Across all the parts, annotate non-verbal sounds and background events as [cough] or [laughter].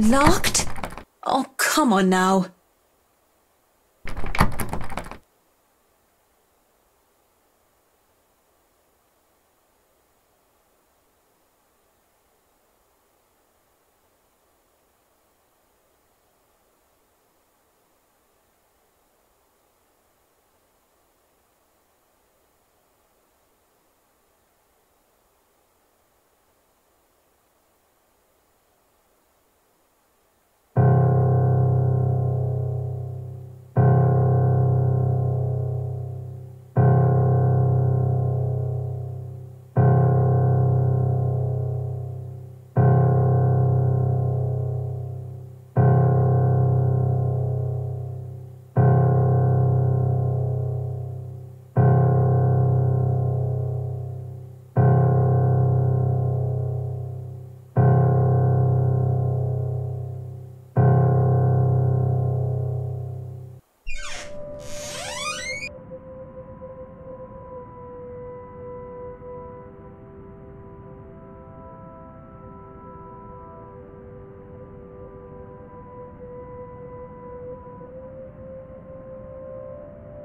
Locked? Oh, come on now.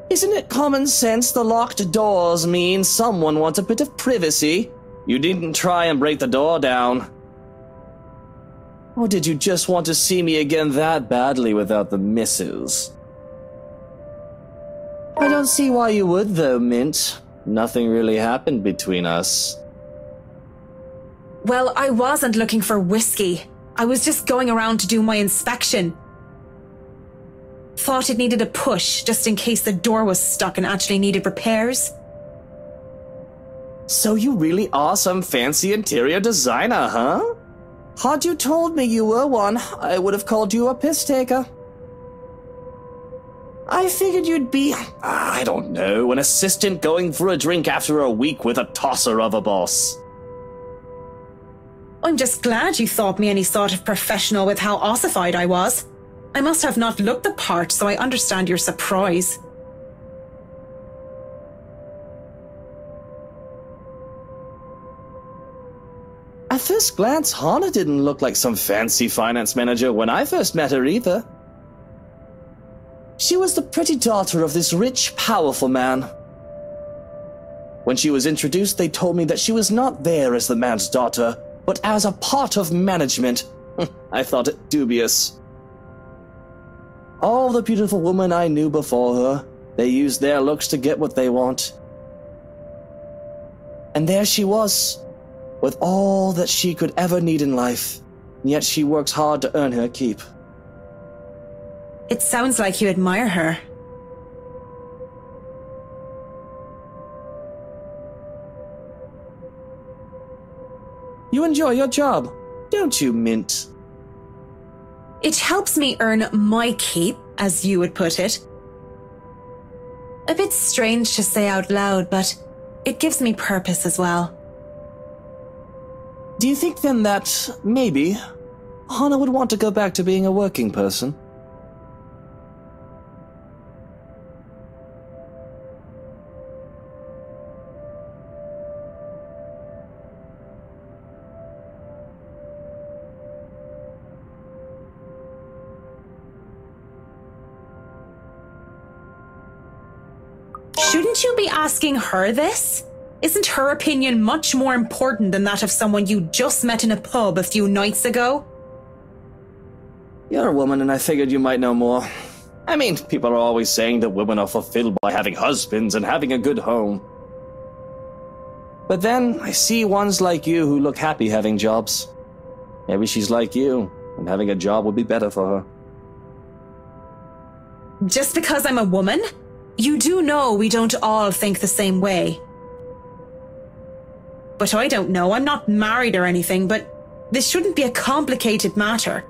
Isn't it common sense the locked doors mean someone wants a bit of privacy? You didn't try and break the door down. Or did you just want to see me again that badly without the misses? I don't see why you would, though, Mint. Nothing really happened between us. Well, I wasn't looking for whiskey. I was just going around to do my inspection. Thought it needed a push just in case the door was stuck and actually needed repairs. So you really are some fancy interior designer, huh? Had you told me you were one, I would have called you a piss taker. I figured you'd be, I don't know, an assistant going for a drink after a week with a tosser of a boss. I'm just glad you thought me any sort of professional with how ossified I was. I must have not looked the part, so I understand your surprise. At first glance, Hannah didn't look like some fancy finance manager when I first met her either. She was the pretty daughter of this rich, powerful man. When she was introduced, they told me that she was not there as the man's daughter, but as a part of management. [laughs] I thought it dubious. All the beautiful women I knew before her, they used their looks to get what they want. And there she was, with all that she could ever need in life, and yet she works hard to earn her keep. It sounds like you admire her. You enjoy your job, don't you, Mint? It helps me earn my keep, as you would put it. A bit strange to say out loud, but it gives me purpose as well. Do you think then that, maybe, Hannah would want to go back to being a working person? Asking her this? Isn't her opinion much more important than that of someone you just met in a pub a few nights ago? You're a woman, and I figured you might know more. I mean, people are always saying that women are fulfilled by having husbands and having a good home. But then I see ones like you who look happy having jobs. Maybe she's like you, and having a job would be better for her. Just because I'm a woman? You do know we don't all think the same way. But I don't know, I'm not married or anything, but this shouldn't be a complicated matter.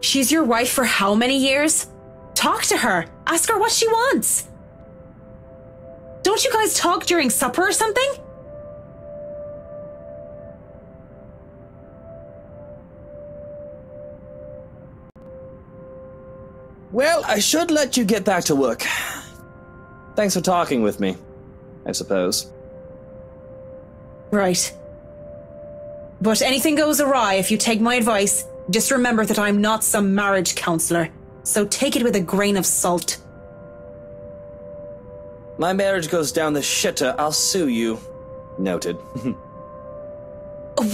She's your wife for how many years? Talk to her. Ask her what she wants. Don't you guys talk during supper or something? Well, I should let you get back to work. Thanks for talking with me, I suppose. Right. But anything goes awry if you take my advice. Just remember that I'm not some marriage counselor, so take it with a grain of salt. My marriage goes down the shitter, I'll sue you. Noted. [laughs]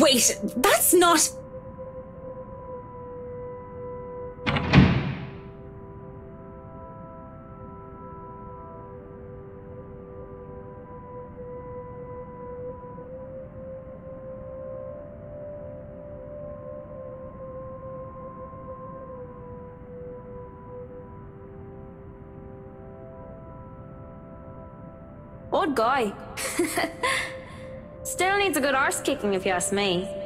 Wait, that's not. Guy. [laughs] Still needs a good arse kicking if you ask me.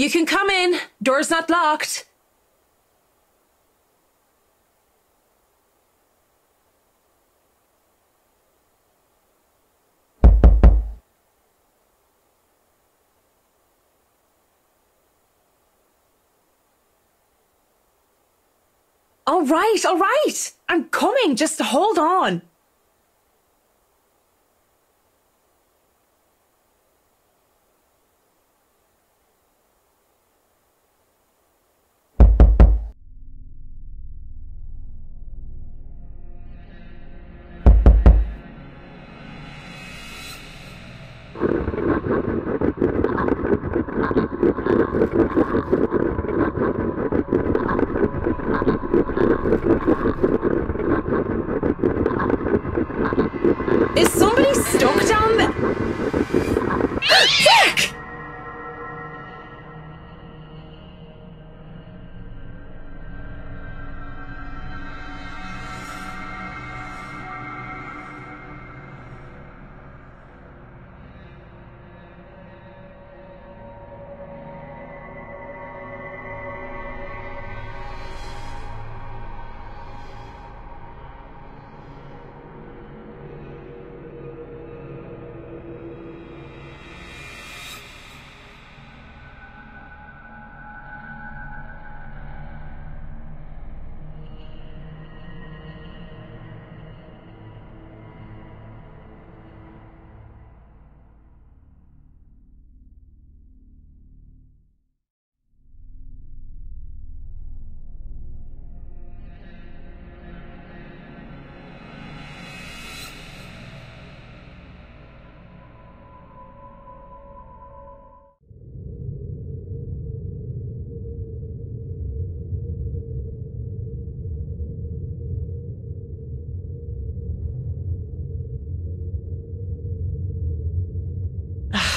You can come in. Door's not locked. All right, all right. I'm coming. Just hold on.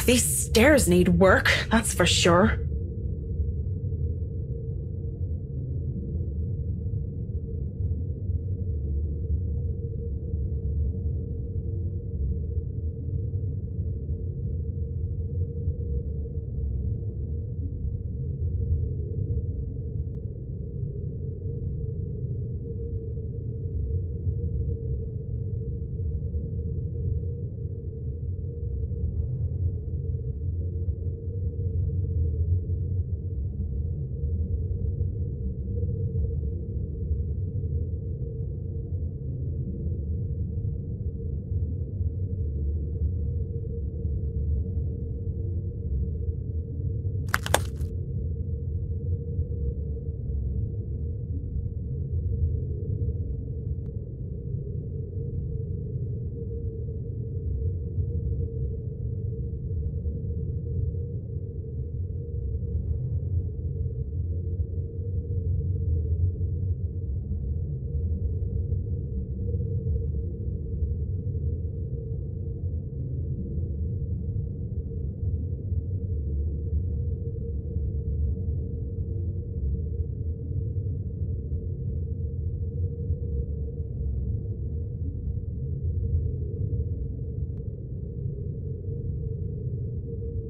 These stairs need work, that's for sure.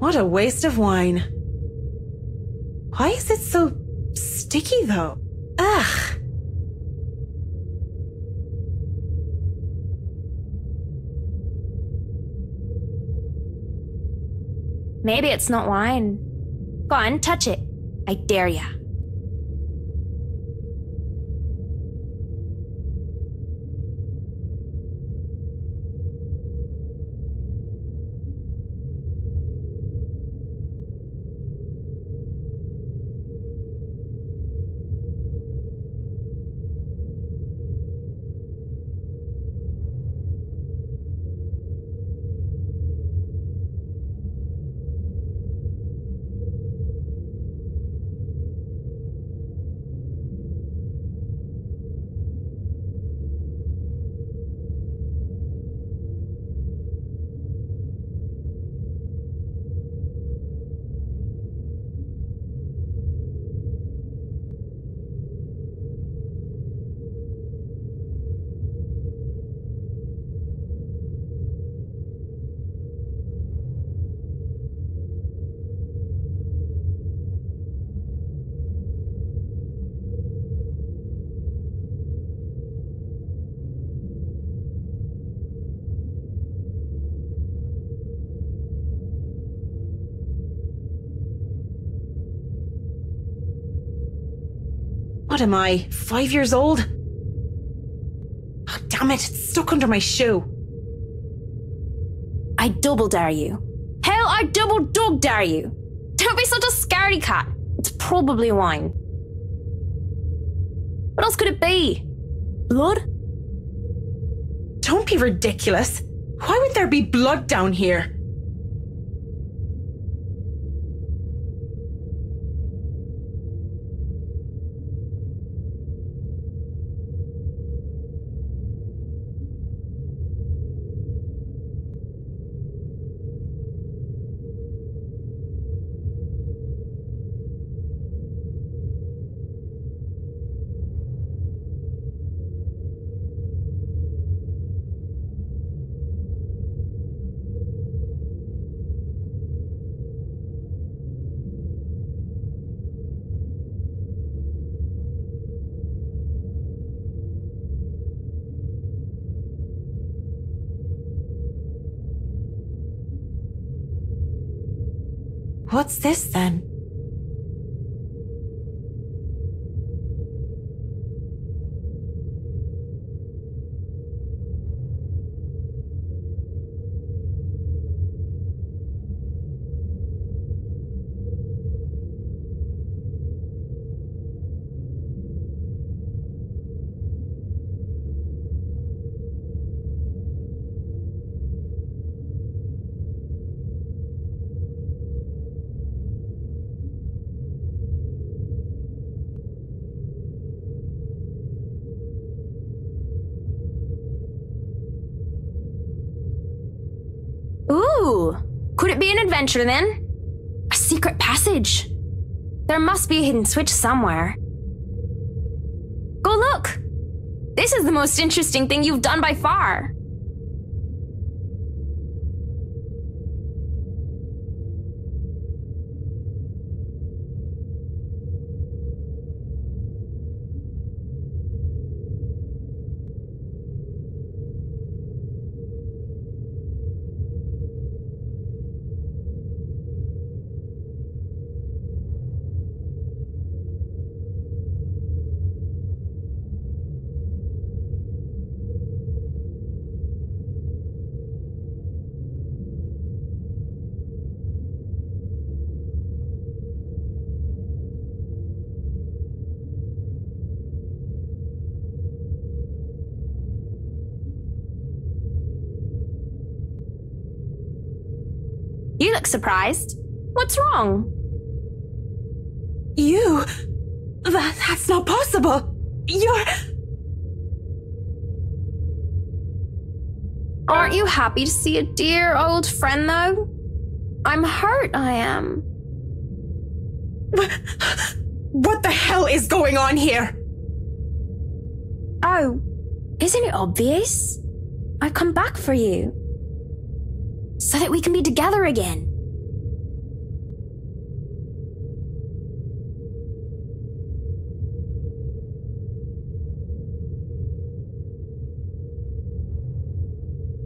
What a waste of wine. Why is it so sticky though? Ugh. Maybe it's not wine. Go on, touch it. I dare ya. Am I, five years old? Oh, damn it, it's stuck under my shoe. I double dare you. Hell, I double dog dare you. Don't be such a scaredy cat. It's probably wine. What else could it be? Blood? Don't be ridiculous. Why would there be blood down here? What's this then? Ooh, could then? A secret passage? There must be a hidden switch somewhere. Go look! This is the most interesting thing you've done by far. You look surprised. What's wrong? You? That, that's not possible. You're. Aren't you happy to see a dear old friend, though? I'm hurt, I am. What the hell is going on here? Oh, isn't it obvious? I come back for you so that we can be together again.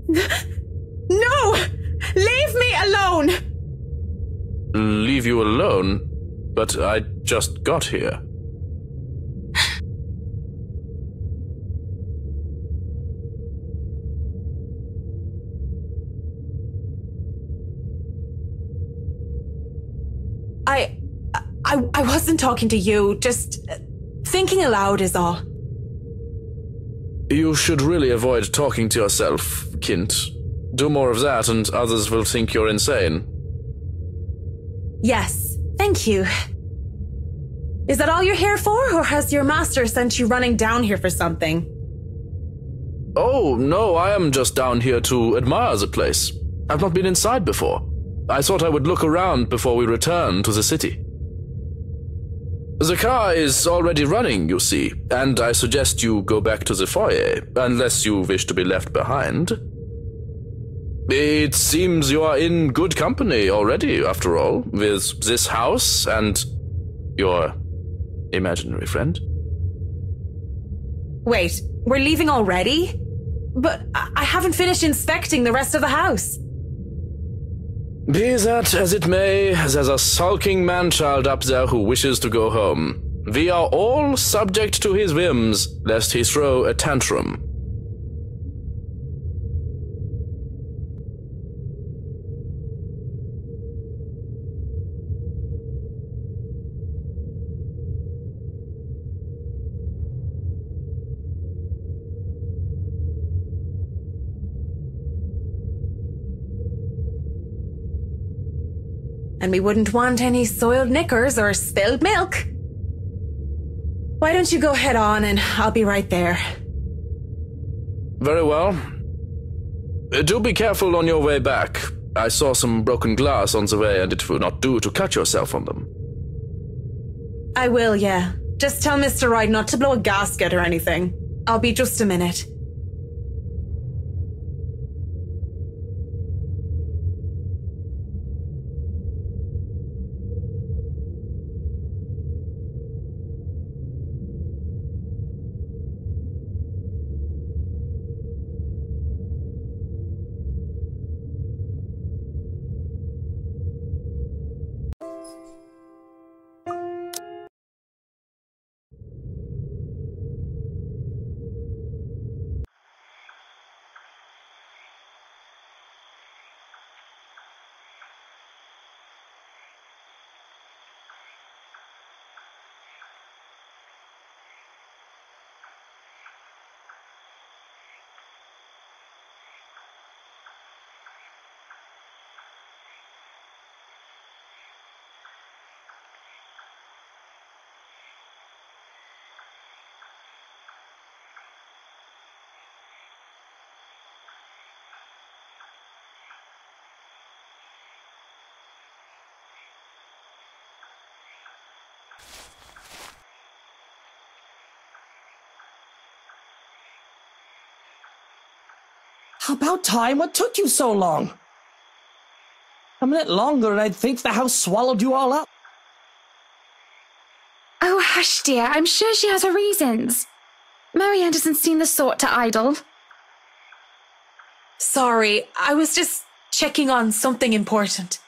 [laughs] no! Leave me alone! Leave you alone? But I just got here. I, I wasn't talking to you, just uh, thinking aloud is all. You should really avoid talking to yourself, Kint. Do more of that and others will think you're insane. Yes, thank you. Is that all you're here for, or has your master sent you running down here for something? Oh, no, I am just down here to admire the place. I've not been inside before. I thought I would look around before we return to the city. The car is already running, you see, and I suggest you go back to the foyer, unless you wish to be left behind. It seems you are in good company already, after all, with this house and your imaginary friend. Wait, we're leaving already? But I haven't finished inspecting the rest of the house. Be that as it may, there's a sulking man-child up there who wishes to go home. We are all subject to his whims, lest he throw a tantrum. And we wouldn't want any soiled knickers or spilled milk. Why don't you go head on and I'll be right there. Very well. Uh, Do be careful on your way back. I saw some broken glass on the way, and it will not do to cut yourself on them. I will, yeah. Just tell Mr. Wright not to blow a gasket or anything. I'll be just a minute. About time. What took you so long? A minute longer and I'd think the house swallowed you all up. Oh, hush, dear. I'm sure she has her reasons. Marianne doesn't seem the sort to idle. Sorry, I was just checking on something important.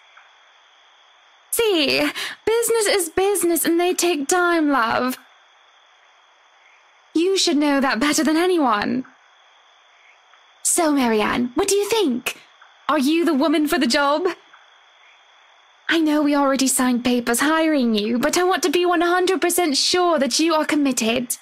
See, business is business and they take time, love. You should know that better than anyone. So, Marianne, what do you think? Are you the woman for the job? I know we already signed papers hiring you, but I want to be 100% sure that you are committed.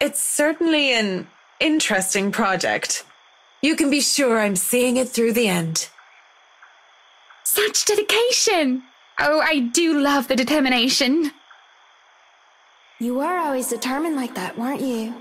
It's certainly an interesting project. You can be sure I'm seeing it through the end. Such dedication! Oh, I do love the determination. You were always determined like that, weren't you?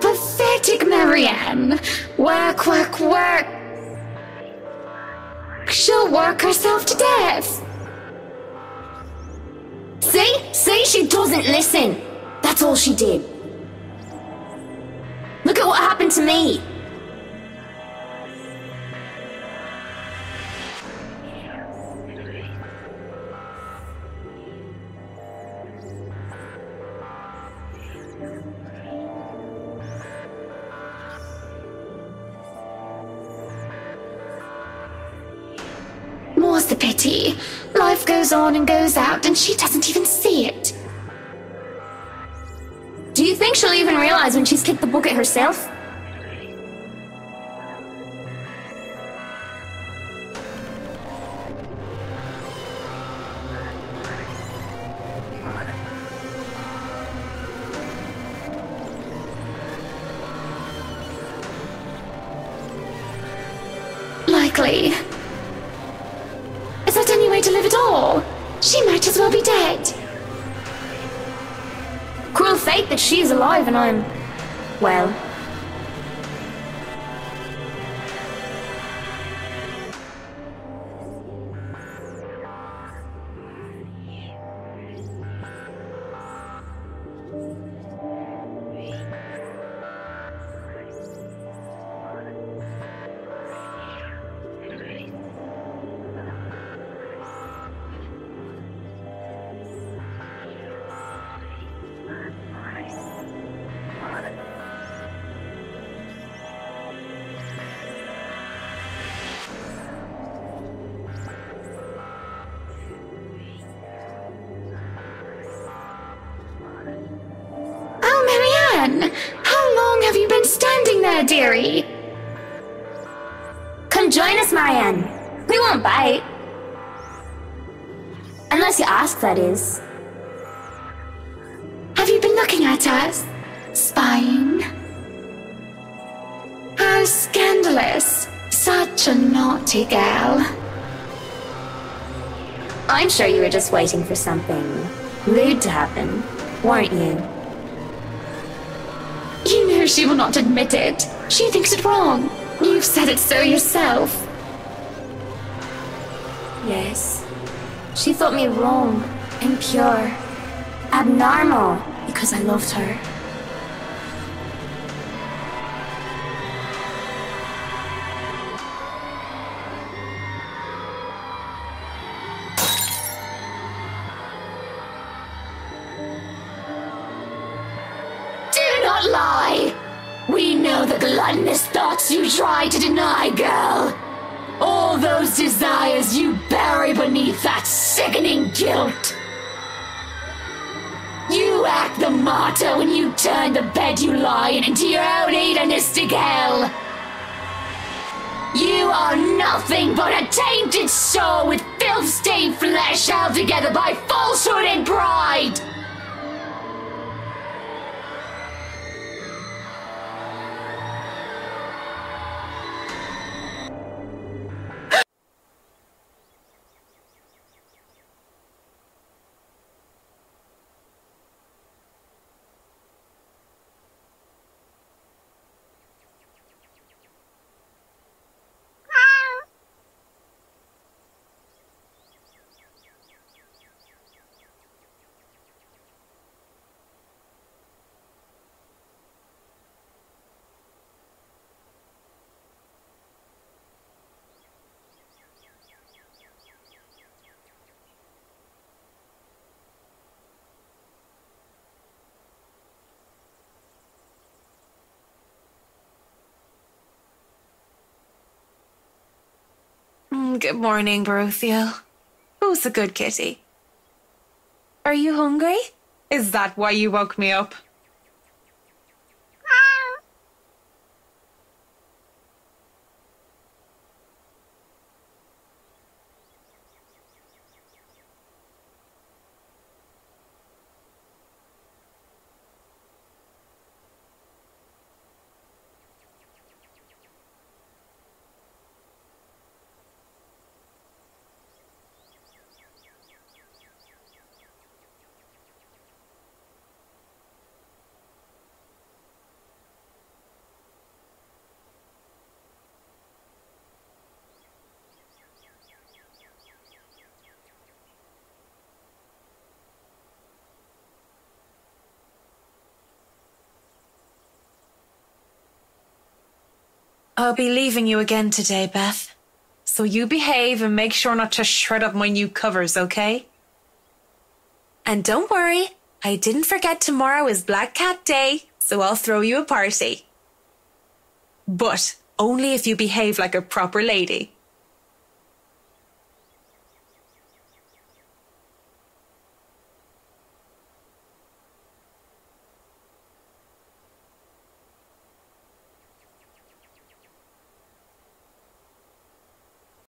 Pathetic Marianne. Work, work, work. She'll work herself to death. See? See? She doesn't listen. That's all she did. Look at what happened to me. On and goes out, and she doesn't even see it. Do you think she'll even realize when she's kicked the bucket herself? Likely. She might as well be dead. Cruel fate that she's alive and I'm. well. Marianne! How long have you been standing there, dearie? Come join us, Marianne. We won't bite. Unless you ask, that is. Have you been looking at us? Spying? How scandalous. Such a naughty girl. I'm sure you were just waiting for something rude to happen, weren't you? She will not admit it. She thinks it wrong. You've said it so yourself. Yes. She thought me wrong, impure, abnormal, because I loved her. Lie! We know the gluttonous thoughts you try to deny, girl. All those desires you bury beneath that sickening guilt. You act the martyr when you turn the bed you lie in into your own hedonistic hell. You are nothing but a tainted soul with filth-stained flesh held together by falsehood and pride. Good morning, Baruthiel. Who's a good kitty? Are you hungry? Is that why you woke me up? I'll be leaving you again today, Beth. So you behave and make sure not to shred up my new covers, okay? And don't worry, I didn't forget tomorrow is Black Cat Day, so I'll throw you a party. But only if you behave like a proper lady.